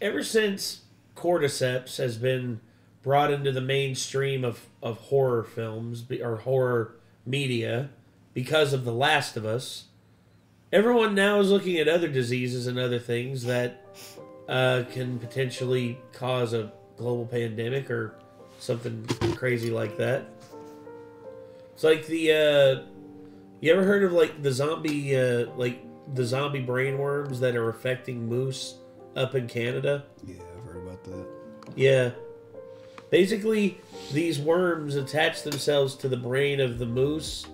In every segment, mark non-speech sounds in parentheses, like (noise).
ever since cordyceps has been brought into the mainstream of, of horror films or horror media because of The Last of Us, everyone now is looking at other diseases and other things that uh, can potentially cause a global pandemic or something crazy like that. It's like the uh, you ever heard of like the zombie uh, like the zombie brain worms that are affecting moose up in Canada? Yeah, I've heard about that. Yeah. Basically, these worms attach themselves to the brain of the moose,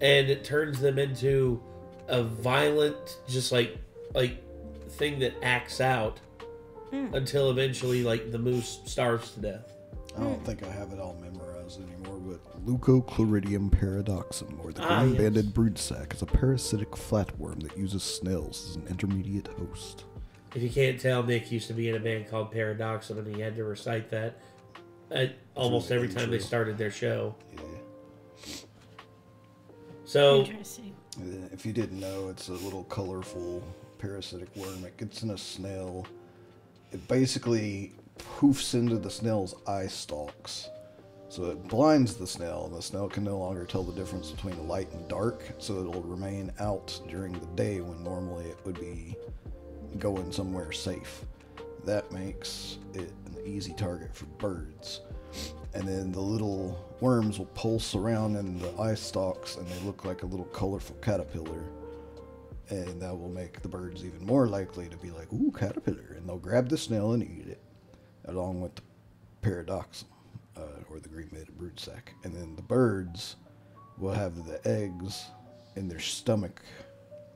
and it turns them into a violent, just like like thing that acts out until eventually, like the moose starves to death. I don't think I have it all memorized anymore, but Leucochloridium paradoxum, or the Ah, green yes. brood sac, is a parasitic flatworm that uses snails as an intermediate host. If you can't tell, Nick used to be in a band called Paradoxum, and he had to recite that at almost every time they started their show. Yeah. So Interesting. If you didn't know, it's a little colorful parasitic worm. It gets in a snail. It basically poofs into the snail's eye stalks. So it blinds the snail, and the snail can no longer tell the difference between light and dark, so it'll remain out during the day when normally it would be going somewhere safe. That makes it an easy target for birds. And then the little worms will pulse around in the eye stalks, and they look like a little colorful caterpillar. And that will make the birds even more likely to be like, ooh, caterpillar. And they'll grab the snail and eat it, along with the paradoxum, uh, or the green banded broodsac. And then the birds will have the eggs in their stomach,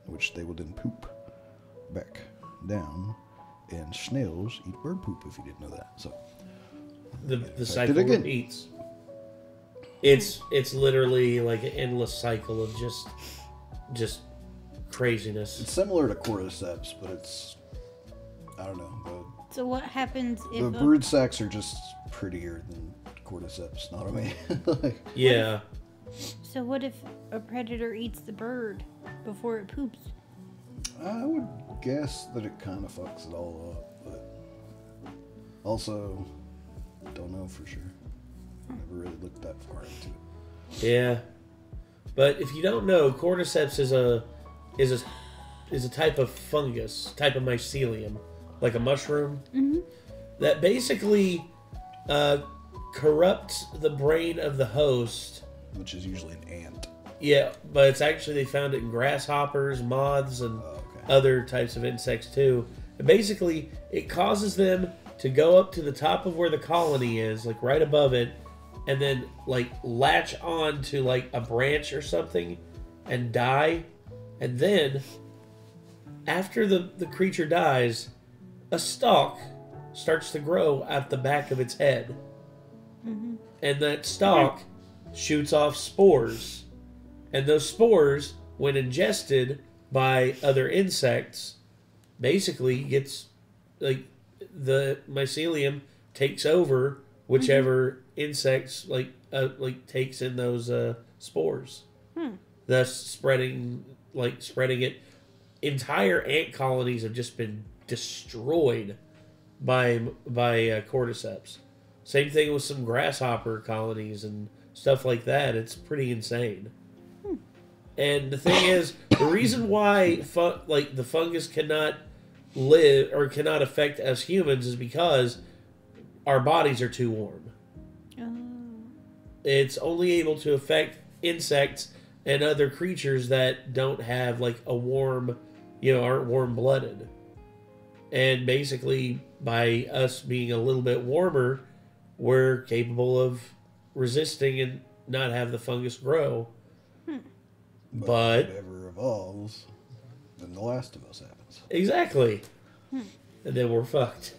which they will then poop back down. And snails eat bird poop, if you didn't know that. So, the the cycle again. repeats. It's it's literally like an endless cycle of just just craziness. It's similar to cordyceps, but it's I don't know. So what happens The, if the a- brood sacks are just prettier than cordyceps. Not I mean, (laughs) like, Yeah. so what if a predator eats the bird before it poops? I would guess that it kind of fucks it all up, but also don't know for sure. Never really looked that far into it. Yeah. But if you don't know, cordyceps is a is a is a type of fungus, type of mycelium, like a mushroom, that basically uh, corrupts the brain of the host. Which is usually an ant. Yeah, but it's actually they found it in grasshoppers, moths, and okay. Other types of insects too. And basically, it causes them to go up to the top of where the colony is, like right above it, and then like latch on to like a branch or something and die. And then, after the, the creature dies, a stalk starts to grow at the back of its head. Mm-hmm. And that stalk shoots off spores. And those spores, when ingested by other insects, basically gets like the mycelium takes over whichever insects like uh, like takes in those uh, spores, thus spreading like spreading it. Entire ant colonies have just been destroyed by by uh, cordyceps. Same thing with some grasshopper colonies and stuff like that. It's pretty insane. And the thing is, the reason why like the fungus cannot live or cannot affect us humans is because our bodies are too warm. Oh. It's only able to affect insects and other creatures that don't have like a warm, you know, aren't warm blooded. And basically, by us being a little bit warmer, we're capable of resisting and not have the fungus grow. But if it ever evolves, then The Last of Us happens. exactly, hmm. and then we're fucked,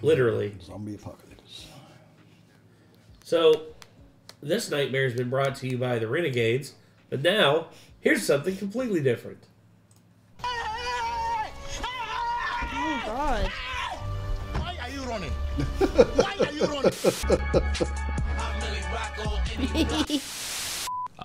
literally. Zombie apocalypse. So, this nightmare has been brought to you by the Renegades, but now here's something completely different. Oh God! Why are you running? (laughs) Why are you running? (laughs) (laughs)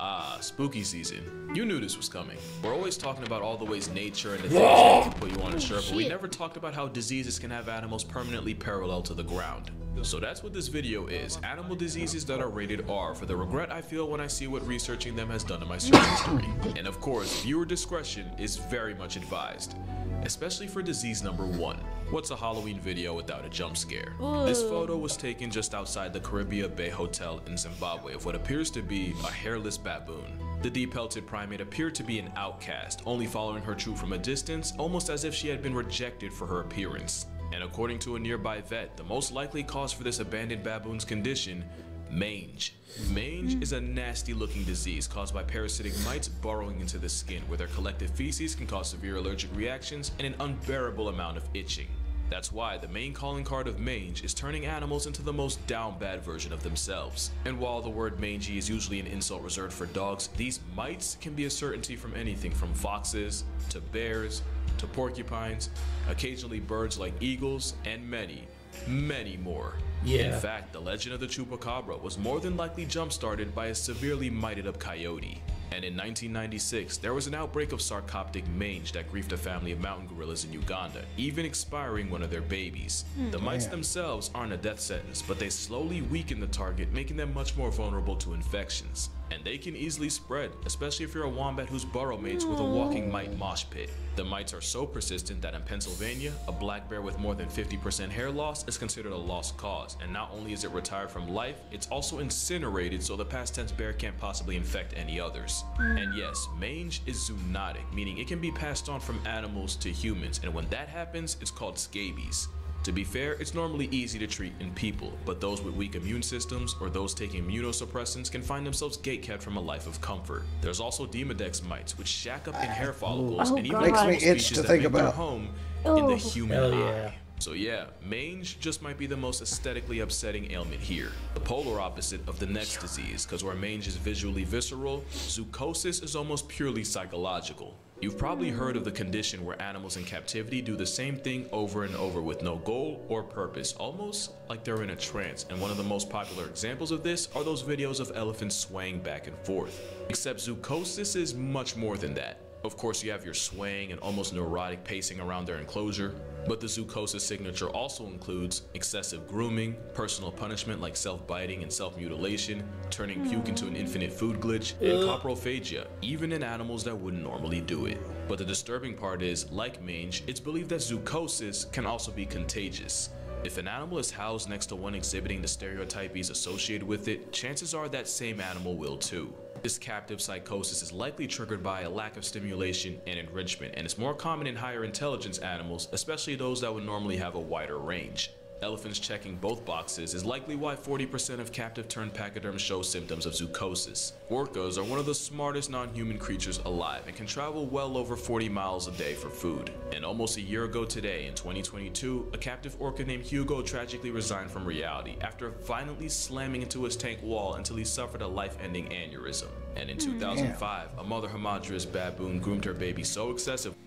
Ah, spooky season. You knew this was coming. We're always talking about all the ways nature and the things that can put you on a shirt, but we never talked about how diseases can have animals permanently parallel to the ground. So that's what this video is, animal diseases that are rated R for the regret I feel when I see what researching them has done to my search history. And of course, viewer discretion is very much advised. Especially for disease number one. What's a Halloween video without a jump scare? This photo was taken just outside the Caribbean Bay Hotel in Zimbabwe of what appears to be a hairless baboon. The depelted primate appeared to be an outcast, only following her troop from a distance, almost as if she had been rejected for her appearance. And according to a nearby vet, the most likely cause for this abandoned baboon's condition mange. Mange is a nasty looking disease caused by parasitic mites burrowing into the skin, where their collective feces can cause severe allergic reactions and an unbearable amount of itching. That's why the main calling card of mange is turning animals into the most down bad version of themselves. And while the word mangy is usually an insult reserved for dogs, these mites can be a certainty from anything from foxes to bears to porcupines, occasionally birds like eagles, and many, many more. Yeah. In fact, the legend of the chupacabra was more than likely jump started by a severely mited up coyote. And in 1996, there was an outbreak of sarcoptic mange that griefed a family of mountain gorillas in Uganda, even expiring one of their babies. Hmm. The mites Damn. themselves aren't a death sentence, but they slowly weaken the target, making them much more vulnerable to infections. And they can easily spread, especially if you're a wombat whose burrow mates with a walking mite mosh pit. The mites are so persistent that in Pennsylvania, a black bear with more than 50% hair loss is considered a lost cause, and not only is it retired from life, it's also incinerated so the past tense bear can't possibly infect any others. Mm. And yes, mange is zoonotic, meaning it can be passed on from animals to humans, and when that happens, it's called scabies. To be fair, it's normally easy to treat in people, but those with weak immune systems or those taking immunosuppressants can find themselves gatekept from a life of comfort. There's also Demodex mites, which shack up in hair follicles Oh, and even God. Makes me itch species to that think make their about. home in the human Hell eye. So yeah, mange just might be the most aesthetically upsetting ailment here. The polar opposite of the next disease, because where mange is visually visceral, zoochosis is almost purely psychological. You've probably heard of the condition where animals in captivity do the same thing over and over with no goal or purpose, almost like they're in a trance. And one of the most popular examples of this are those videos of elephants swaying back and forth. Except zoochosis is much more than that. Of course, you have your swaying and almost neurotic pacing around their enclosure, but the zoochosis signature also includes excessive grooming, personal punishment like self-biting and self-mutilation, turning puke into an infinite food glitch, and coprophagia, even in animals that wouldn't normally do it. But the disturbing part is, like mange, it's believed that zoochosis can also be contagious. If an animal is housed next to one exhibiting the stereotypes associated with it, chances are that same animal will too. This captive psychosis is likely triggered by a lack of stimulation and enrichment, and is more common in higher intelligence animals, especially those that would normally have a wider range. Elephants checking both boxes is likely why 40% of captive turned pachyderms show symptoms of zoochosis. Orcas are one of the smartest non-human creatures alive and can travel well over 40 miles a day for food. And almost a year ago today, in 2022, a captive orca named Hugo tragically resigned from reality after violently slamming into his tank wall until he suffered a life-ending aneurysm. And in hmm. 2005, a mother hamadryas baboon groomed her baby so excessively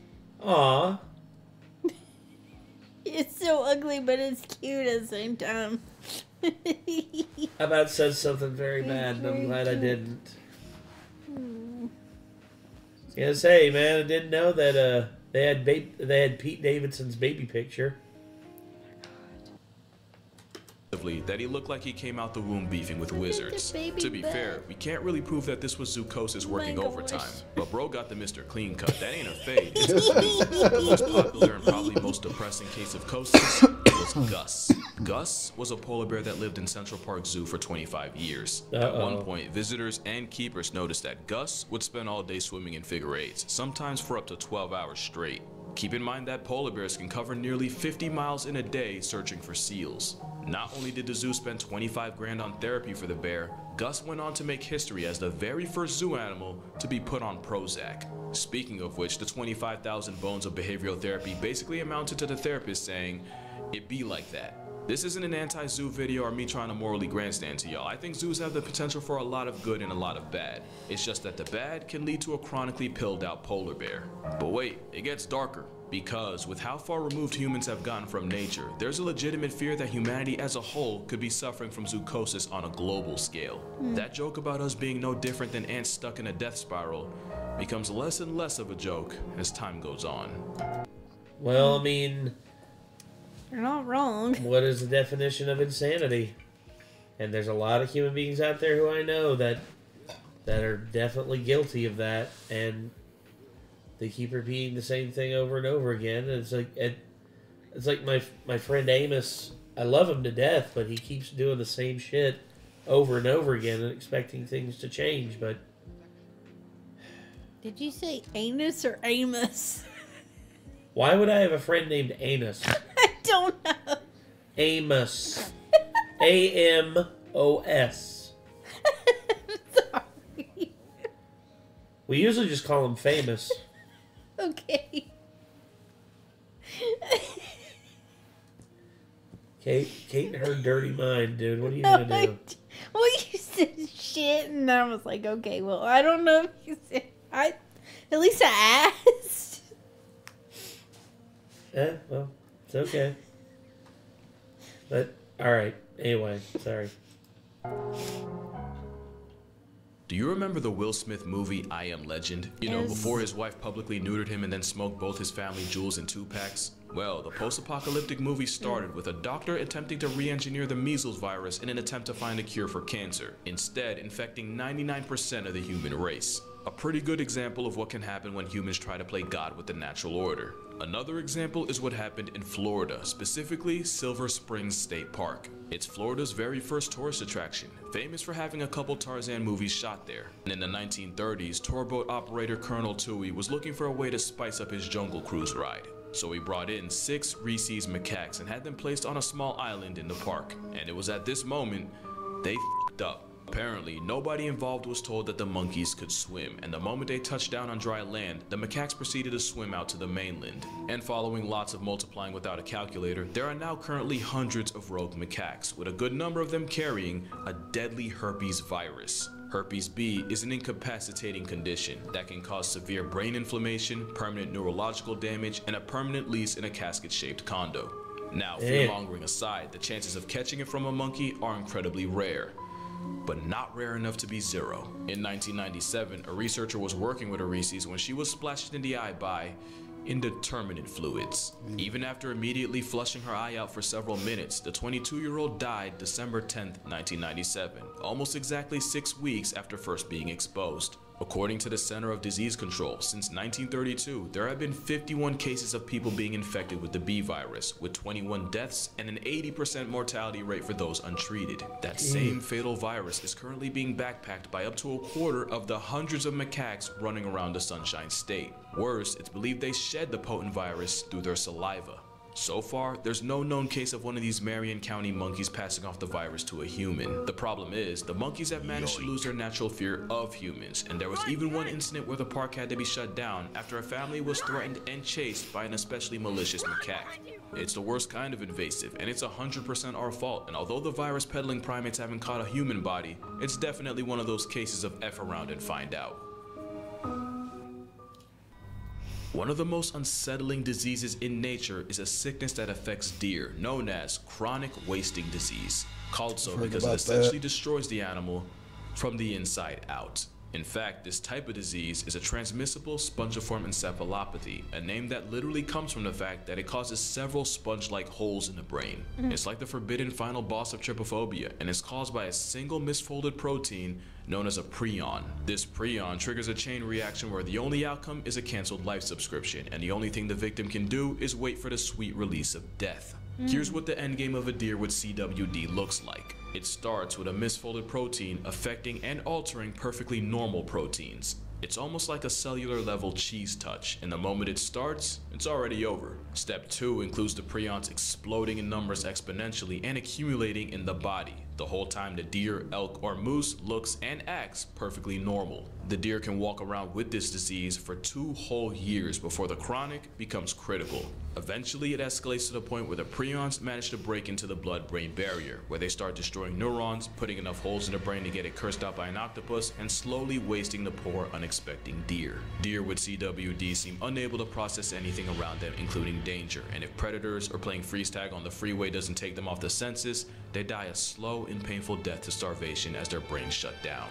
Aw. It's so ugly, but it's cute at the same time. (laughs) I about said something very bad, and I'm glad I didn't. Yes, hey man, I didn't know that uh they had ba- they had Pete Davidson's baby picture. That he looked like he came out the womb beefing with wizards. To be butt. fair, we can't really prove that this was zoochosis working gosh. overtime. But bro got the Mr. Clean Cut. That ain't a fade. (laughs) It's the most popular and probably most depressing case of chosis was Gus. Gus was a polar bear that lived in Central Park Zoo for 25 years. At Uh-oh. one point, visitors and keepers noticed that Gus would spend all day swimming in figure eights, sometimes for up to 12 hours straight. Keep in mind that polar bears can cover nearly 50 miles in a day searching for seals. Not only did the zoo spend 25 grand on therapy for the bear, Gus went on to make history as the very first zoo animal to be put on Prozac. Speaking of which, the 25,000 bones of behavioral therapy basically amounted to the therapist saying, it be like that. This isn't an anti-zoo video or me trying to morally grandstand to y'all. I think zoos have the potential for a lot of good and a lot of bad. It's just that the bad can lead to a chronically pilled out polar bear. But wait, it gets darker. Because, with how far removed humans have gotten from nature, there's a legitimate fear that humanity as a whole could be suffering from zoochosis on a global scale. Hmm. That joke about us being no different than ants stuck in a death spiral becomes less and less of a joke as time goes on. Well, I mean, You're not wrong. (laughs) what is the definition of insanity? And there's a lot of human beings out there who I know that that are definitely guilty of that, and they keep repeating the same thing over and over again. And it's like it, it's like my my friend Amos. I love him to death, but he keeps doing the same shit over and over again and expecting things to change. But Did you say anus or Amos? (laughs) why would I have a friend named Amos? Don't know. Amos. (laughs) A M O S. Sorry. We usually just call him famous. Okay. Kate, Kate and her dirty mind, dude. What are you gonna do? well, you said shit, and I was like, okay, well, I don't know if you said. I at least I asked. Yeah, well, it's okay. But all right. Anyway, sorry. Do you remember the Will Smith movie I Am Legend? You know, Yes. before his wife publicly neutered him and then smoked both his family jewels in two packs? Well, the post apocalyptic movie started with a doctor attempting to re engineer the measles virus in an attempt to find a cure for cancer, instead, infecting 99% of the human race. A pretty good example of what can happen when humans try to play God with the natural order. Another example is what happened in Florida, specifically Silver Springs State Park. It's Florida's very first tourist attraction, famous for having a couple Tarzan movies shot there. And in the 1930s, tour boat operator Colonel Tooey was looking for a way to spice up his jungle cruise ride. So he brought in six rhesus macaques and had them placed on a small island in the park. And it was at this moment they fed up. Apparently, nobody involved was told that the monkeys could swim, and the moment they touched down on dry land, the macaques proceeded to swim out to the mainland. And following lots of multiplying without a calculator, there are now currently hundreds of rogue macaques, with a good number of them carrying a deadly herpes virus. Herpes B is an incapacitating condition that can cause severe brain inflammation, permanent neurological damage, and a permanent lease in a casket shaped condo. Now, eh. fear mongering aside, the chances of catching it from a monkey are incredibly rare but not rare enough to be zero. In 1997, a researcher was working with Arises when she was splashed in the eye by indeterminate fluids. Mm. Even after immediately flushing her eye out for several minutes, the 22 year old died December 10, 1997, almost exactly six weeks after first being exposed. According to the Center of Disease Control, since 1932, there have been 51 cases of people being infected with the B virus, with 21 deaths and an 80% mortality rate for those untreated. That mm. same fatal virus is currently being backpacked by up to a quarter of the hundreds of macaques running around the Sunshine State. Worse, it's believed they shed the potent virus through their saliva. So far, there's no known case of one of these Marion County monkeys passing off the virus to a human. The problem is, the monkeys have managed to lose their natural fear of humans, and there was even one incident where the park had to be shut down after a family was threatened and chased by an especially malicious macaque. It's the worst kind of invasive, and it's 100% our fault, and although the virus peddling primates haven't caught a human body, it's definitely one of those cases of F around and find out. One of the most unsettling diseases in nature is a sickness that affects deer, known as chronic wasting disease. Called so because it essentially that. destroys the animal from the inside out. In fact, this type of disease is a transmissible spongiform encephalopathy, a name that literally comes from the fact that it causes several sponge-like holes in the brain. Mm-hmm. It's like the forbidden final boss of trypophobia, and is caused by a single misfolded protein known as a prion. This prion triggers a chain reaction where the only outcome is a canceled life subscription, and the only thing the victim can do is wait for the sweet release of death. Mm. Here's what the endgame of a deer with CWD looks like. It starts with a misfolded protein affecting and altering perfectly normal proteins. It's almost like a cellular level cheese touch, and the moment it starts, it's already over. Step 2 includes the prions exploding in numbers exponentially and accumulating in the body, the whole time the deer, elk, or moose looks and acts perfectly normal. The deer can walk around with this disease for two whole years before the chronic becomes critical. Eventually, it escalates to the point where the prions manage to break into the blood brain barrier, where they start destroying neurons, putting enough holes in the brain to get it cursed out by an octopus, and slowly wasting the poor, unexpecting deer. Deer with CWD seem unable to process anything around them, including danger, and if predators or playing freeze tag on the freeway doesn't take them off the senses, they die a slow and painful death to starvation as their brains shut down.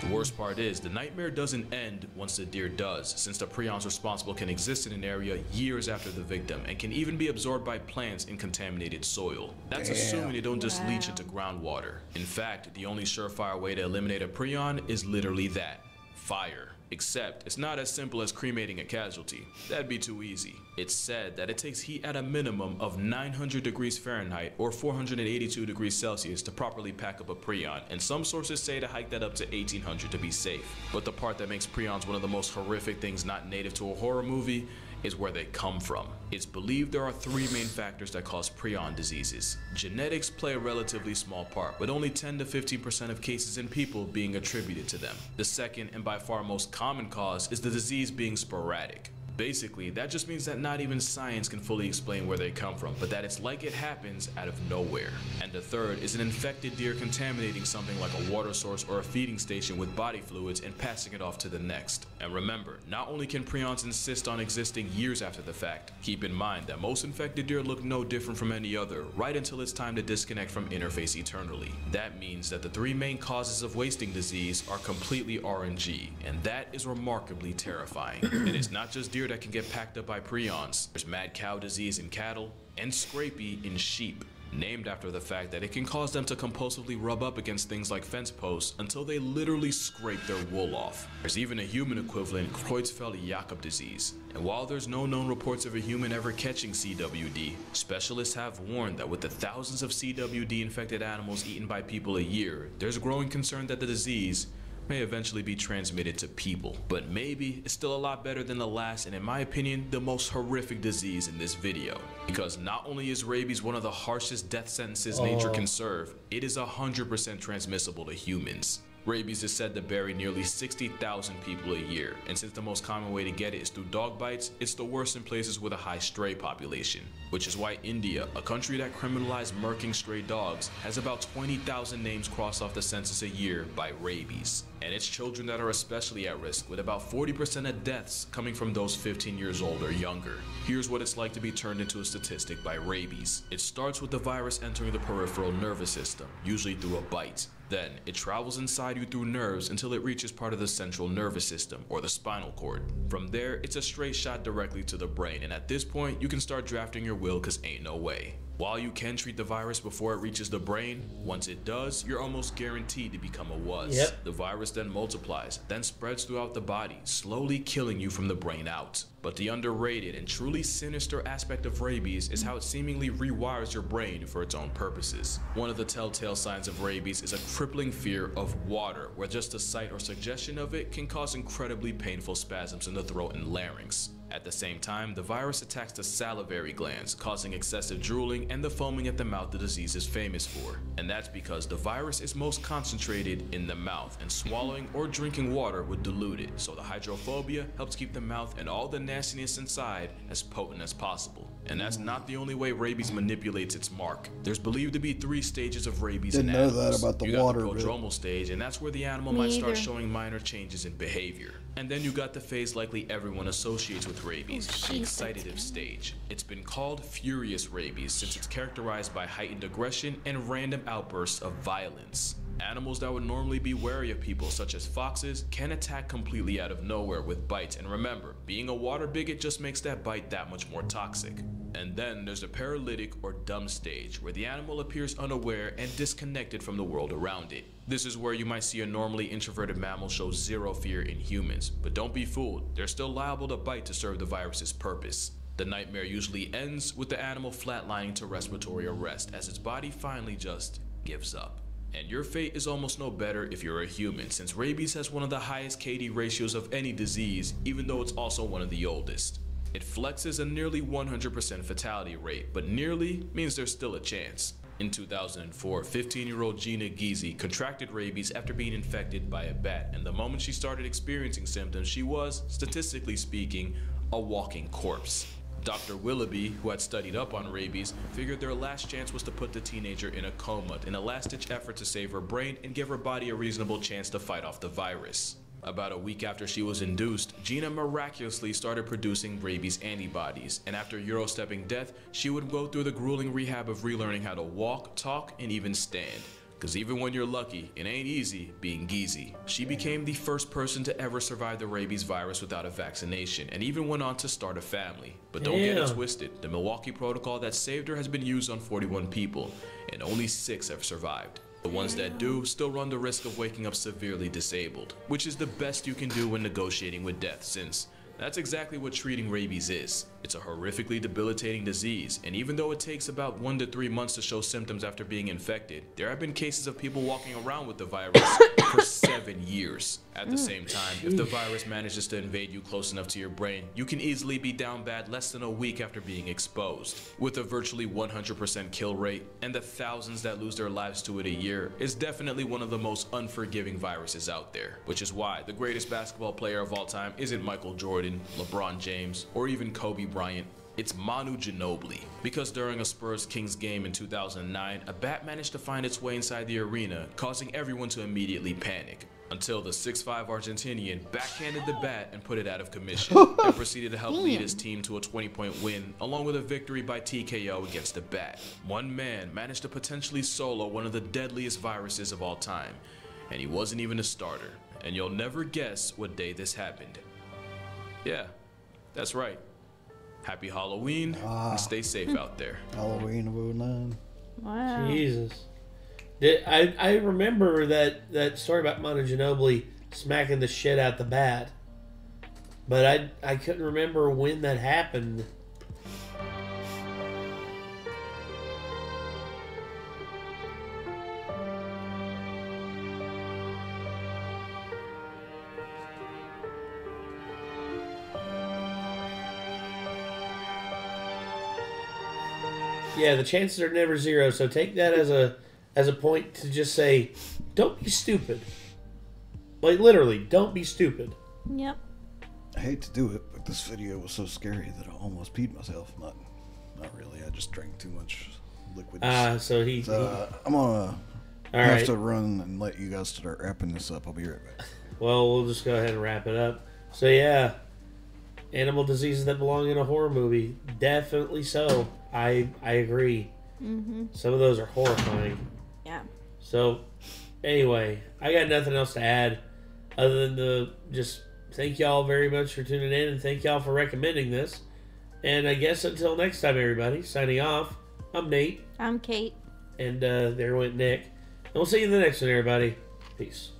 The worst part is, the nightmare doesn't end once the deer does, since the prions responsible can exist in an area years after the victim and can even be absorbed by plants in contaminated soil. That's assuming they don't just leach into groundwater. In fact, the only surefire way to eliminate a prion is literally that fire. Except, it's not as simple as cremating a casualty. That'd be too easy. It's said that it takes heat at a minimum of 900 degrees Fahrenheit or 482 degrees Celsius to properly pack up a prion, and some sources say to hike that up to 1800 to be safe. But the part that makes prions one of the most horrific things not native to a horror movie is where they come from. It's believed there are three main factors that cause prion diseases. Genetics play a relatively small part, with only 10 to 15% of cases in people being attributed to them. The second and by far most common cause is the disease being sporadic. Basically, that just means that not even science can fully explain where they come from, but that it's like it happens out of nowhere. And the third is an infected deer contaminating something like a water source or a feeding station with body fluids and passing it off to the next. And remember, not only can prions insist on existing years after the fact, keep in mind that most infected deer look no different from any other, right until it's time to disconnect from interface eternally. That means that the three main causes of wasting disease are completely RNG, and that is remarkably terrifying. and it's not just deer that can get packed up by prions. There's mad cow disease in cattle and scrapie in sheep, named after the fact that it can cause them to compulsively rub up against things like fence posts until they literally scrape their wool off. There's even a human equivalent, Creutzfeldt-Jakob disease. And while there's no known reports of a human ever catching CWD, specialists have warned that with the thousands of CWD infected animals eaten by people a year, there's a growing concern that the disease may eventually be transmitted to people. But maybe it's still a lot better than the last and in my opinion, the most horrific disease in this video. Because not only is rabies one of the harshest death sentences nature oh. can serve, it is 100% transmissible to humans. Rabies is said to bury nearly 60,000 people a year, and since the most common way to get it is through dog bites, it's the worst in places with a high stray population. Which is why India, a country that criminalized murking stray dogs, has about 20,000 names crossed off the census a year by rabies. And it's children that are especially at risk, with about 40% of deaths coming from those 15 years old or younger. Here's what it's like to be turned into a statistic by rabies. It starts with the virus entering the peripheral nervous system, usually through a bite. Then, it travels inside you through nerves until it reaches part of the central nervous system, or the spinal cord. From there, it's a straight shot directly to the brain, and at this point, you can start drafting your will cause ain't no way. While you can treat the virus before it reaches the brain, once it does, you're almost guaranteed to become a was. Yep. The virus then multiplies, then spreads throughout the body, slowly killing you from the brain out. But the underrated and truly sinister aspect of rabies is how it seemingly rewires your brain for its own purposes. One of the telltale signs of rabies is a crippling fear of water, where just the sight or suggestion of it can cause incredibly painful spasms in the throat and larynx. At the same time, the virus attacks the salivary glands, causing excessive drooling and the foaming at the mouth the disease is famous for. And that's because the virus is most concentrated in the mouth, and swallowing or drinking water would dilute it, so the hydrophobia helps keep the mouth and all the nastiness inside as potent as possible. And that's not the only way rabies manipulates its mark. There's believed to be three stages of rabies Didn't in know animals. that about the you got water the bit. prodromal stage, and that's where the animal Me might start either. showing minor changes in behavior. And then you got the phase likely everyone associates with rabies, Oh, the jeez, excitative stage. It's been called furious rabies since it's characterized by heightened aggression and random outbursts of violence. Animals that would normally be wary of people, such as foxes, can attack completely out of nowhere with bites. And remember, being a water bigot just makes that bite that much more toxic. And then there's the paralytic or dumb stage, where the animal appears unaware and disconnected from the world around it. This is where you might see a normally introverted mammal show zero fear in humans, but don't be fooled, they're still liable to bite to serve the virus's purpose. The nightmare usually ends with the animal flatlining to respiratory arrest as its body finally just gives up. And your fate is almost no better if you're a human, since rabies has one of the highest KD ratios of any disease, even though it's also one of the oldest. It flexes a nearly 100% fatality rate, but nearly means there's still a chance. In 2004, 15 year old Jeanna Giese contracted rabies after being infected by a bat, and the moment she started experiencing symptoms, she was, statistically speaking, a walking corpse. Dr. Willoughby, who had studied up on rabies, figured their last chance was to put the teenager in a coma in a last ditch effort to save her brain and give her body a reasonable chance to fight off the virus. About a week after she was induced, Jeanna miraculously started producing rabies antibodies, and after Eurostepping death, she would go through the grueling rehab of relearning how to walk, talk, and even stand. Cause even when you're lucky, it ain't easy being geezy. She became the first person to ever survive the rabies virus without a vaccination, and even went on to start a family. But don't get it twisted, the Milwaukee protocol that saved her has been used on 41 people, and only six have survived. The ones that do still run the risk of waking up severely disabled, which is the best you can do when negotiating with death, since that's exactly what treating rabies is. It's a horrifically debilitating disease, and even though it takes about one to three months to show symptoms after being infected, there have been cases of people walking around with the virus (coughs) for seven At the same time, if the virus manages to invade you close enough to your brain, you can easily be down bad less than a week after being exposed. With a virtually 100% kill rate, and the thousands that lose their lives to it a year, it's definitely one of the most unforgiving viruses out there. Which is why the greatest basketball player of all time isn't Michael Jordan, LeBron James, or even Kobe Bryant. It's Manu Ginobili. Because during a Spurs Kings game in 2009, a bat managed to find its way inside the arena, causing everyone to immediately panic. Until the 6'5 Argentinian backhanded the bat and put it out of commission, (laughs) and proceeded to help lead his team to a 20 point win, along with a victory by TKO against the bat. One man managed to potentially solo one of the deadliest viruses of all time, and he wasn't even a starter. And you'll never guess what day this happened. Yeah, that's right. Happy Halloween and ah. stay safe out there. Halloween of 09. Wow. Jesus. I, I remember that, that story about Manu Ginobili smacking the shit out the bat. But I, I couldn't remember when that happened. Yeah, the chances are never zero, so take that as a as a point to just say, don't be stupid. Like literally, don't be stupid. Yep. I hate to do it, but this video was so scary that I almost peed myself. Not, not really. I just drank too much liquid. Ah, so he, he uh, I'm gonna all have right. to run and let you guys start wrapping this up. I'll be right back. Well, we'll just go ahead and wrap it up. So yeah, animal diseases that belong in a horror movie, definitely so. I I agree. Mm-hmm. Some of those are horrifying. So, anyway, I got nothing else to add other than to just thank y'all very much for tuning in and thank y'all for recommending this. And I guess until next time, everybody, signing off. I'm Nate, I'm Kate. and uh, there went Nick. And we'll see you in the next one, everybody. Peace.